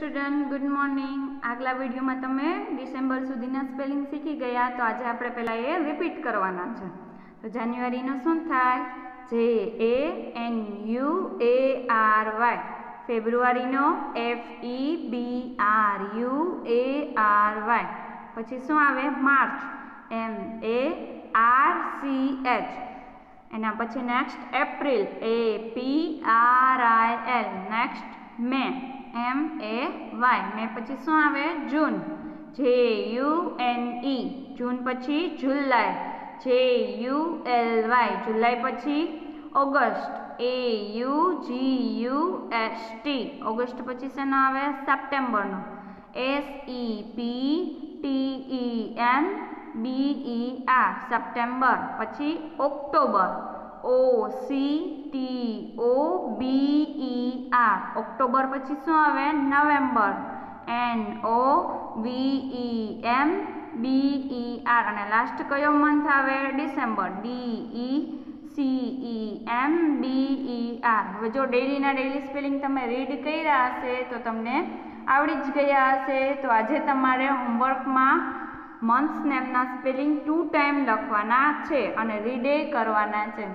Student, good morning. આગલા વિડીયોમાં તમે ડિસેમ્બર સુધીના સ્પેલિંગ શીખી ગયા, તો આજે આપણે પહેલાં એ રિપીટ કરવાના છે. તો જાન્યુઆરીનો શું થાય? J A N U A R Y. ફેબ્રુઆરીનો F E B R U A R Y. પછી શું આવે? March. M A R C H. એના પછી next April. A P R I L. Next May, M A Y. May પછી શું આવે? જૂન. જે U N E. જૂન પછી જુલાઈ. જે યુ એલ વાય. જુલાઈ પછી August. A U G U S T. August પછી શેનો આવે? સપ્ટેમ્બરનો. S E P T E M B E R. September. પછી October. O C T O B R October પછી શું આવે? November. N O V E M B E R અને last કયો month આવે? December. D E C E M B E R હવે જો ડેલીના ડેલી સ્પેલિંગ તમે રીડ કર્યા હશે, તો તમને આવડી જ ગયા હશે. તો આજે તમારે હોમવર્કમાં મંથ્સ નેમના સ્પેલિંગ ટુ ટાઈમ લખવાના છે અને રીડે કરવાના છે.